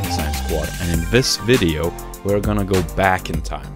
Design Squad and in this video we're gonna go back in time.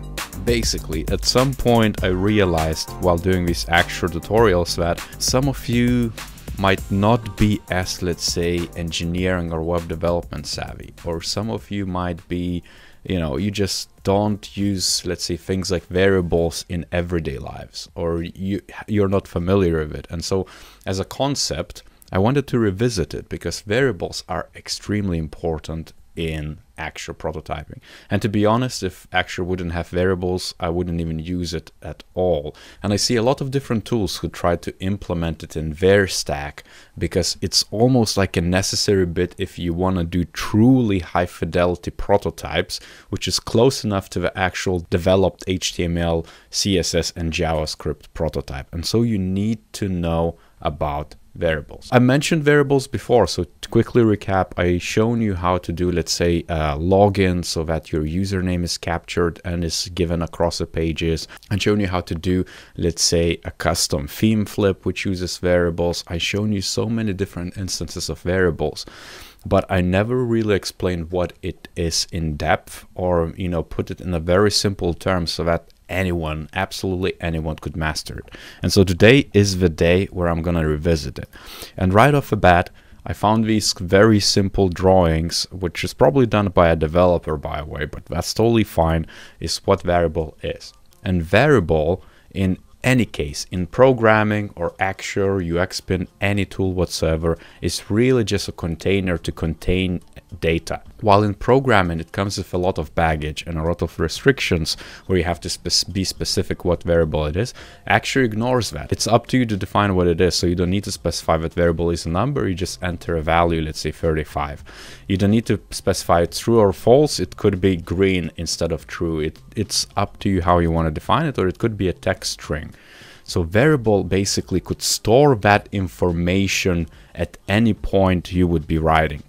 Basically, at some point I realized while doing these Axure tutorials that some of you might not be as, let's say, engineering or web development savvy, or some of you might be, you know, you just don't use, let's say, things like variables in everyday lives, or you you're not familiar with it. And so, as a concept, I wanted to revisit it because variables are extremely important in Axure prototyping. And to be honest, if Axure wouldn't have variables, I wouldn't even use it at all. And I see a lot of different tools who try to implement it in their stack because it's almost like a necessary bit if you want to do truly high fidelity prototypes, which is close enough to the actual developed HTML, CSS, and JavaScript prototype. And so you need to know about variables. I mentioned variables before, so to quickly recap, I shown you how to do, let's say, a login so that your username is captured and is given across the pages. I shown you how to do, let's say, a custom theme flip which uses variables. I shown you so many different instances of variables but I never really explained what it is in depth or you know put it in a very simple term so that anyone, absolutely anyone could master it. And so today is the day where I'm going to revisit it. And right off the bat, I found these very simple drawings, which is probably done by a developer, by the way, but that's totally fine, is what variable is. And variable in any case, in programming or Axure, UXPin, any tool whatsoever, is really just a container to contain data. While in programming, it comes with a lot of baggage and a lot of restrictions where you have to spe be specific what variable it is. Axure ignores that. It's up to you to define what it is. So you don't need to specify that variable is a number. You just enter a value, let's say 35. You don't need to specify true or false. It could be green instead of true. It, it's up to you how you want to define it, or it could be a text string. So variable basically could store that information at any point you would be writing.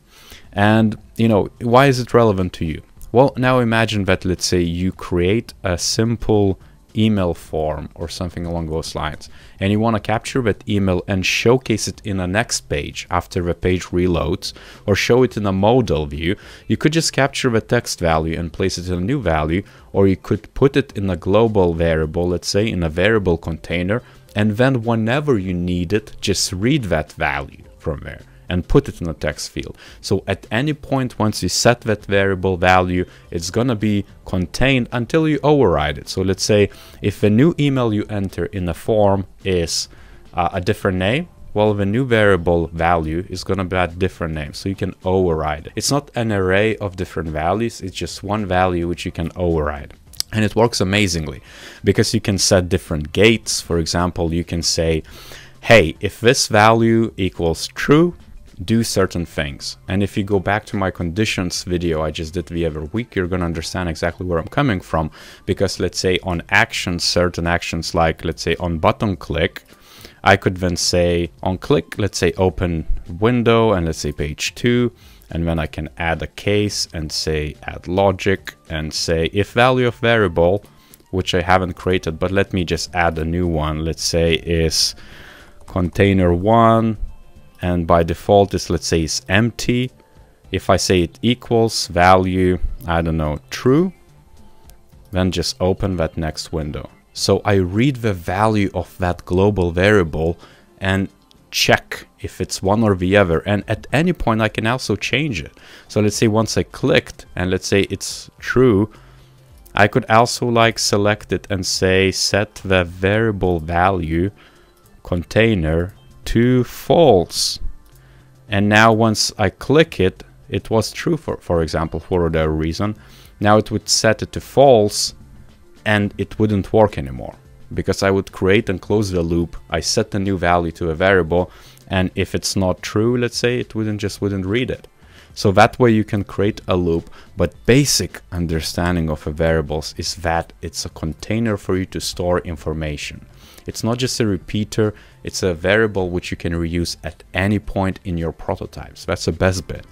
And, you know, why is it relevant to you? Well, now imagine that, let's say, you create a simple email form or something along those lines, and you want to capture that email and showcase it in a next page after the page reloads, or show it in a modal view, you could just capture the text value and place it in a new value, or you could put it in a global variable, let's say in a variable container, and then whenever you need it, just read that value from there and put it in a text field. So at any point once you set that variable value, it's gonna be contained until you override it. So let's say if a new email you enter in a form is uh, a different name, well, the new variable value is going to be a different name, so you can override it. It's not an array of different values, it's just one value which you can override. And it works amazingly because you can set different gates. For example, you can say, hey, if this value equals true, do certain things. And if you go back to my conditions video I just did the other week, you're going to understand exactly where I'm coming from. Because let's say on actions, certain actions like let's say on button click, I could then say on click, let's say open window and let's say page two. And then I can add a case and say add logic and say if value of variable, which I haven't created, but let me just add a new one. Let's say is container one and by default is let's say is empty. If I say it equals value I don't know true then just open that next window. So I read the value of that global variable and check if it's one or the other. And at any point I can also change it. So let's say once I clicked and let's say it's true I could also like select it and say set the variable value container to false. And now once I click it, it was true for, for example, for whatever reason. Now it would set it to false and it wouldn't work anymore because I would create and close the loop. I set the new value to a variable and if it's not true, let's say, it wouldn't just wouldn't read it. So that way you can create a loop, but basic understanding of a variables is that it's a container for you to store information. It's not just a repeater, it's a variable which you can reuse at any point in your prototypes. That's the best bit.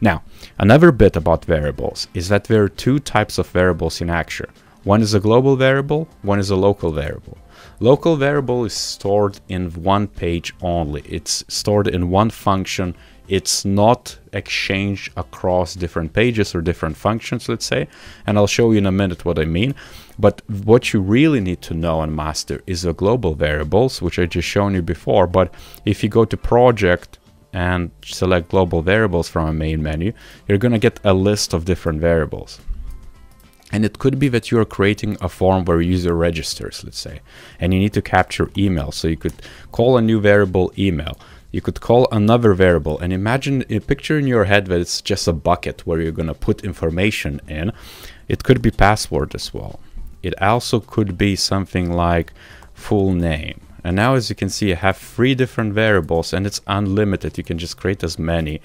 Now, another bit about variables is that there are two types of variables in Axure. One is a global variable, one is a local variable. Local variable is stored in one page only. It's stored in one function it's not exchanged across different pages or different functions, let's say. And I'll show you in a minute what I mean. But what you really need to know and master is the global variables, which I just shown you before. But if you go to project and select global variables from a main menu, you're going to get a list of different variables. And it could be that you're creating a form where user registers, let's say, and you need to capture email. So you could call a new variable email. You could call another variable and imagine a picture in your head that it's just a bucket where you're going to put information in. It could be password as well. It also could be something like full name. And now as you can see, I have three different variables and it's unlimited. You can just create as many.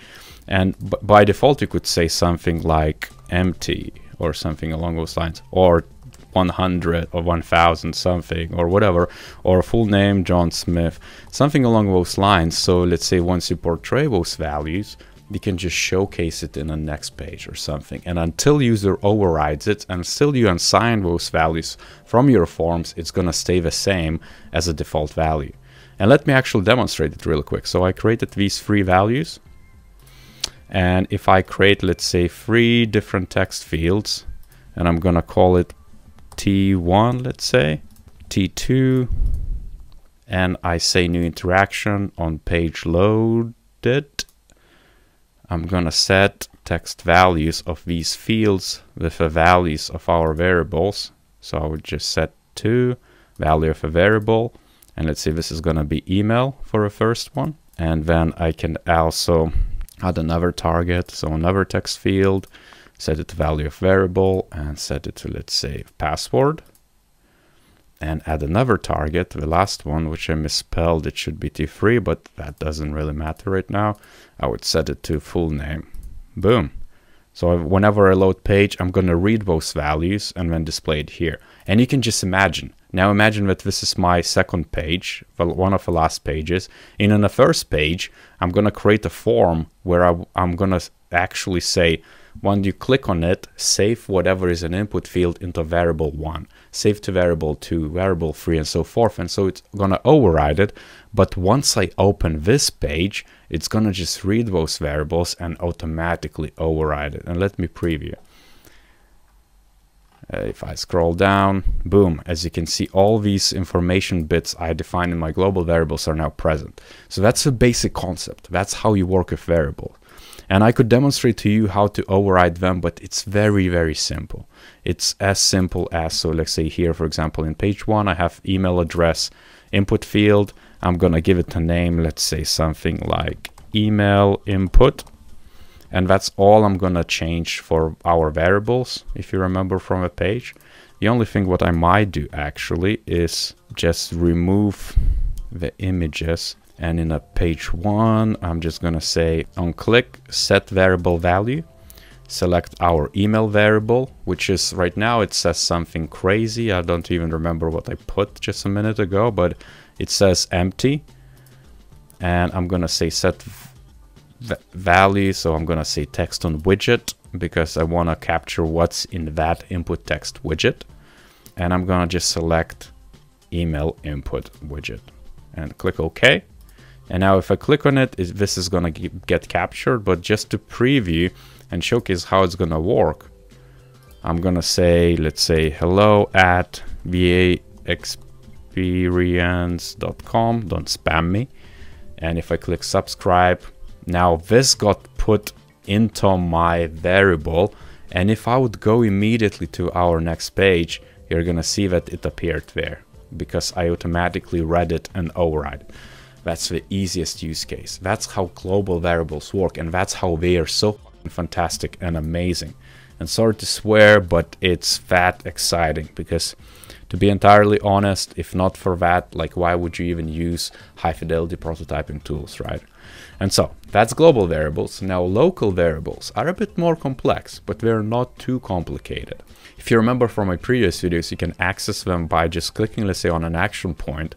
And by default, you could say something like empty or something along those lines, or 100 or 1000 something or whatever, or full name John Smith, something along those lines. So let's say once you portray those values, you can just showcase it in the next page or something. And until user overrides it, and still you assign those values from your forms, it's gonna stay the same as a default value. And let me actually demonstrate it real quick. So I created these three values and if I create, let's say, three different text fields, and I'm gonna call it T1, let's say, T2, and I say new interaction on page loaded, I'm gonna set text values of these fields with the values of our variables. So I would just set to value of a variable, and let's say this is gonna be email for the first one. And then I can also add another target, so another text field, set it to value of variable and set it to, let's say, password. And add another target, the last one, which I misspelled, it should be T3, but that doesn't really matter right now. I would set it to full name. Boom. So whenever I load page, I'm going to read those values and then display it here. And you can just imagine. Now imagine that this is my second page, one of the last pages. And in the first page, I'm going to create a form where I, I'm going to actually say, when you click on it, save whatever is an input field into variable 1, save to variable 2, variable 3, and so forth. And so it's going to override it. But once I open this page, it's going to just read those variables and automatically override it. And let me preview. Uh, if I scroll down, boom, as you can see, all these information bits I defined in my global variables are now present. So that's a basic concept. That's how you work with variables. And I could demonstrate to you how to override them, but it's very, very simple. It's as simple as, so let's say here, for example, in page one, I have email address input field. I'm to give it a name, let's say something like email input and that's all I'm gonna change for our variables if you remember from a page the only thing what I might do actually is just remove the images and in a page one I'm just gonna say on click set variable value select our email variable which is right now it says something crazy I don't even remember what I put just a minute ago but it says empty and I'm gonna say set value. So I'm going to say text on widget because I want to capture what's in that input text widget. And I'm going to just select email input widget and click OK. And now if I click on it, this is going to get captured. But just to preview and showcase how it's going to work, I'm going to say, let's say hello at vaexperience.com. Don't spam me. And if I click subscribe, now this got put into my variable and if I would go immediately to our next page, you're gonna see that it appeared there because I automatically read it and override it. That's the easiest use case. That's how global variables work and that's how they are so fantastic and amazing. And sorry to swear, but it's that exciting because to be entirely honest, if not for that, like why would you even use high fidelity prototyping tools, right? And so that's global variables. Now local variables are a bit more complex, but they're not too complicated. If you remember from my previous videos, you can access them by just clicking, let's say, on an action point,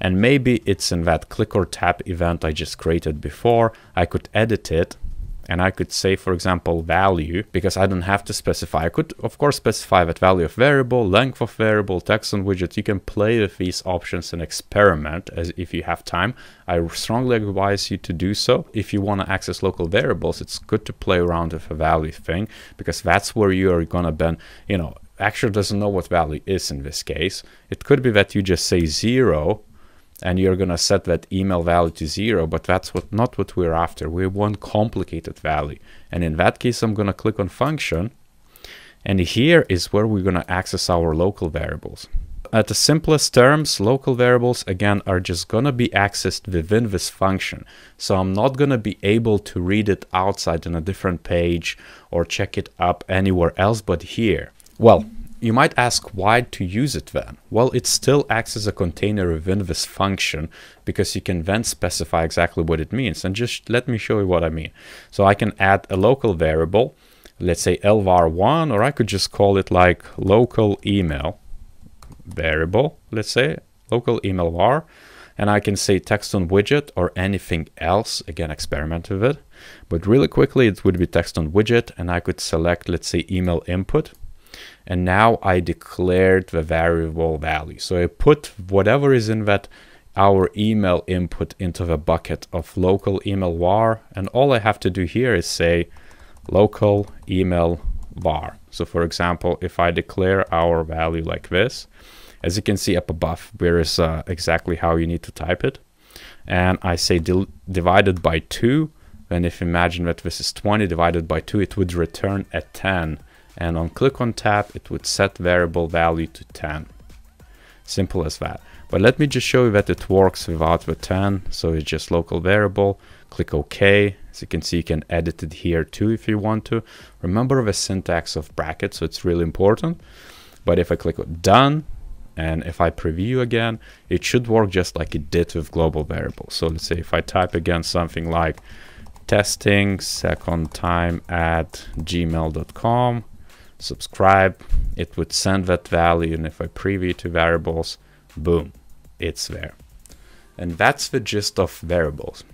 and maybe it's in that click or tap event I just created before. I could edit it and I could say, for example, value, because I don't have to specify. I could, of course, specify that value of variable, length of variable, text on widget. You can play with these options and experiment as if you have time. I strongly advise you to do so. If you want to access local variables, it's good to play around with a value thing because that's where you are going to then, you know, Axure doesn't know what value is in this case. It could be that you just say zero and you're going to set that email value to zero, but that's what not what we're after. We want complicated value. And in that case, I'm going to click on function. And here is where we're going to access our local variables. At the simplest terms, local variables, again, are just going to be accessed within this function. So I'm not going to be able to read it outside on a different page or check it up anywhere else but here. Well, you might ask why to use it then. Well, it still acts as a container within this function because you can then specify exactly what it means. And just let me show you what I mean. So I can add a local variable, let's say lvar1, or I could just call it like local email variable, let's say local email var. And I can say text on widget or anything else, again, experiment with it. But really quickly, it would be text on widget and I could select, let's say email input and now I declared the variable value. So I put whatever is in that our email input into the bucket of local email var and all I have to do here is say local email var. So for example, if I declare our value like this, as you can see up above, there is uh, exactly how you need to type it. And I say divided by 2, then if imagine that this is 20 divided by 2, it would return a 10 and on click on tab it would set variable value to 10 simple as that. But let me just show you that it works without the 10 so it's just local variable. Click OK. As you can see you can edit it here too if you want to. Remember the syntax of brackets so it's really important. But if I click done and if I preview again it should work just like it did with global variables. So let's say if I type again something like testing second time at gmail.com subscribe, it would send that value. And if I preview to variables, boom, it's there. And that's the gist of variables.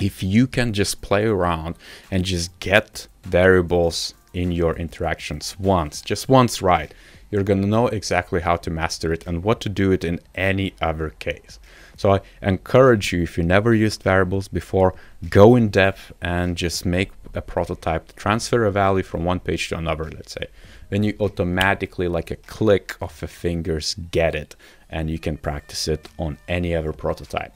If you can just play around and just get variables in your interactions once, just once right, you're going to know exactly how to master it and what to do it in any other case. So I encourage you, if you never used variables before, go in depth and just make a prototype, to transfer a value from one page to another, let's say. Then you automatically, like a click of the fingers, get it and you can practice it on any other prototype.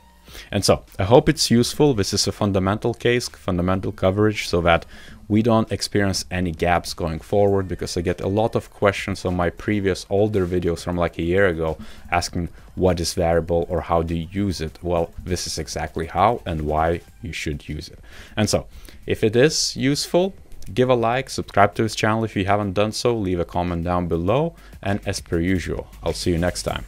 And so I hope it's useful. This is a fundamental case, fundamental coverage so that we don't experience any gaps going forward because I get a lot of questions on my previous older videos from like a year ago asking what is variable or how do you use it? Well, this is exactly how and why you should use it. And so if it is useful, give a like, subscribe to this channel if you haven't done so, leave a comment down below, and as per usual, I'll see you next time.